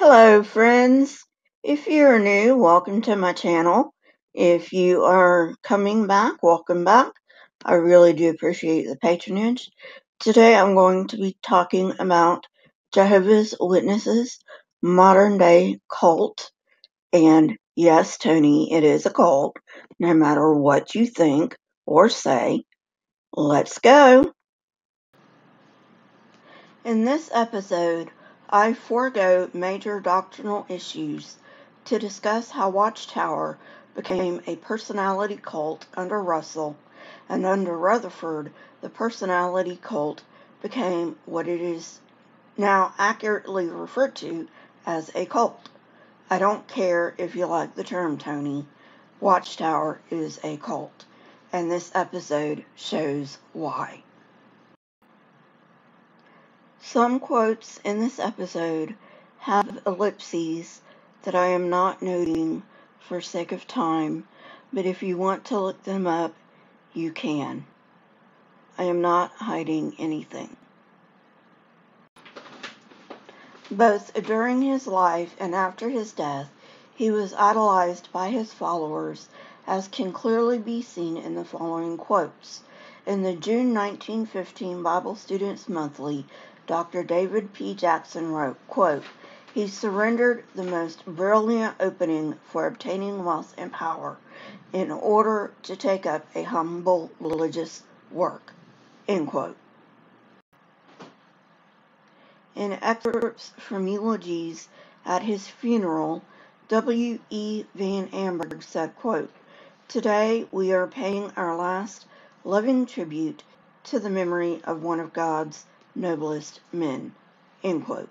Hello friends, if you're new, welcome to my channel. If you are coming back, welcome back. I really do appreciate the patronage. Today I'm going to be talking about Jehovah's Witnesses, modern day cult. And yes, Tony, it is a cult, no matter what you think or say. Let's go. In this episode, I forego major doctrinal issues to discuss how Watchtower became a personality cult under Russell, and under Rutherford, the personality cult became what it is now accurately referred to as a cult. I don't care if you like the term, Tony. Watchtower is a cult, and this episode shows why. Some quotes in this episode have ellipses that I am not noting for sake of time, but if you want to look them up, you can. I am not hiding anything. Both during his life and after his death, he was idolized by his followers, as can clearly be seen in the following quotes. In the June 1915 Bible Students Monthly, Dr. David P. Jackson wrote, quote, He surrendered the most brilliant opening for obtaining wealth and power in order to take up a humble religious work. End quote. In excerpts from eulogies at his funeral, W. E. Van Amburgh said, quote, Today we are paying our last loving tribute to the memory of one of God's noblest men. End quote.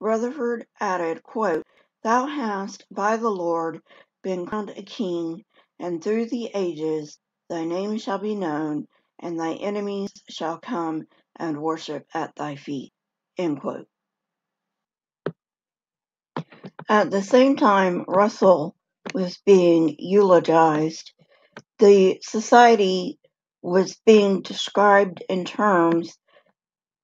Rutherford added, quote, Thou hast by the Lord been crowned a king, and through the ages thy name shall be known, and thy enemies shall come and worship at thy feet. End quote. At the same time Russell was being eulogized, the society was being described in terms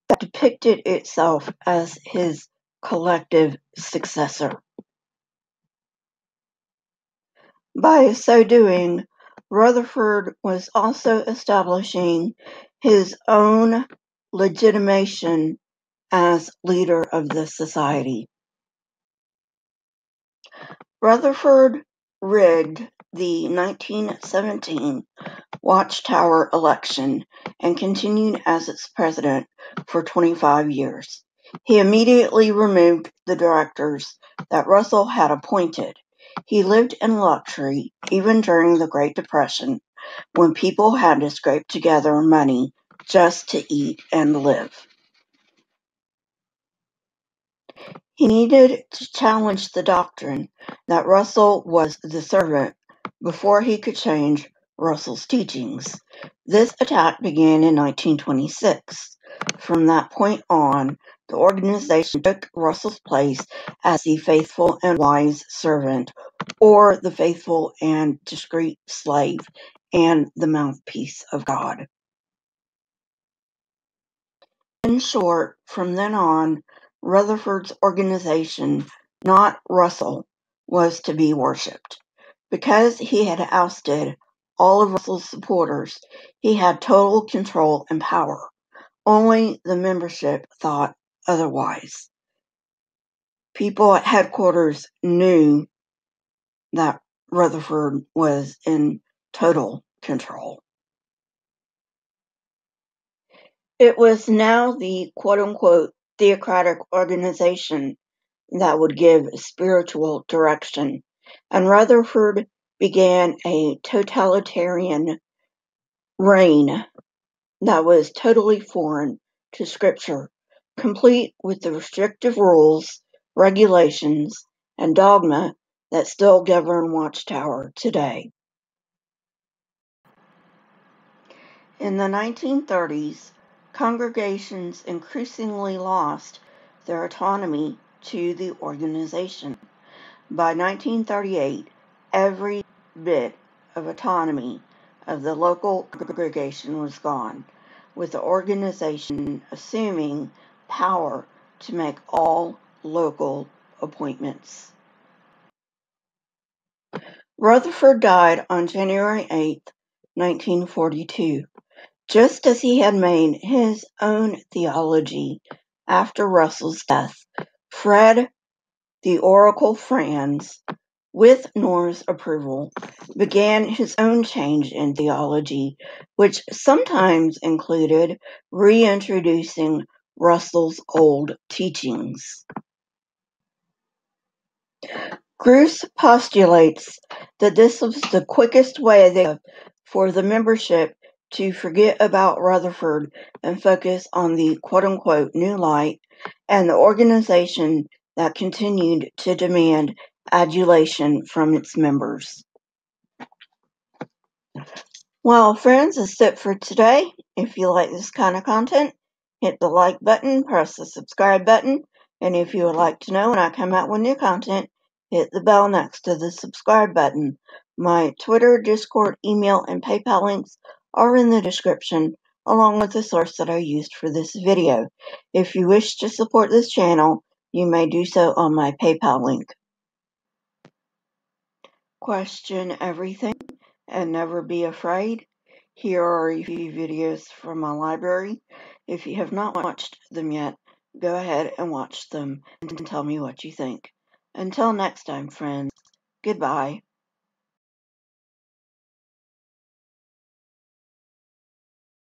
that depicted itself as his collective successor. By so doing, Rutherford was also establishing his own legitimation as leader of the society. Rutherford rigged the 1917 Watchtower election and continued as its president for 25 years. He immediately removed the directors that Russell had appointed. He lived in luxury even during the Great Depression when people had to scrape together money just to eat and live. He needed to challenge the doctrine that Russell was the servant before he could change Russell's teachings. This attack began in 1926. From that point on, the organization took Russell's place as the faithful and wise servant, or the faithful and discreet slave, and the mouthpiece of God. In short, from then on, Rutherford's organization, not Russell, was to be worshipped. Because he had ousted all of Russell's supporters, he had total control and power. Only the membership thought otherwise. People at headquarters knew that Rutherford was in total control. It was now the quote unquote theocratic organization that would give spiritual direction, and Rutherford began a totalitarian reign that was totally foreign to Scripture, complete with the restrictive rules, regulations, and dogma that still govern Watchtower today. In the 1930s, congregations increasingly lost their autonomy to the organization. By 1938, every bit of autonomy of the local congregation was gone, with the organization assuming power to make all local appointments. Rutherford died on January 8, 1942, just as he had made his own theology after Russell's death. Fred, the Oracle Franz, with Knorr's approval, began his own change in theology, which sometimes included reintroducing Russell's old teachings. Gruss postulates that this was the quickest way for the membership to forget about Rutherford and focus on the quote-unquote new light and the organization that continued to demand adulation from its members. Well, friends, that's it for today. If you like this kind of content, hit the like button, press the subscribe button, and if you would like to know when I come out with new content, hit the bell next to the subscribe button. My Twitter, Discord, email, and PayPal links are in the description, along with the source that I used for this video. If you wish to support this channel, you may do so on my PayPal link. Question everything and never be afraid. Here are a few videos from my library. If you have not watched them yet, go ahead and watch them and tell me what you think. Until next time, friends, goodbye.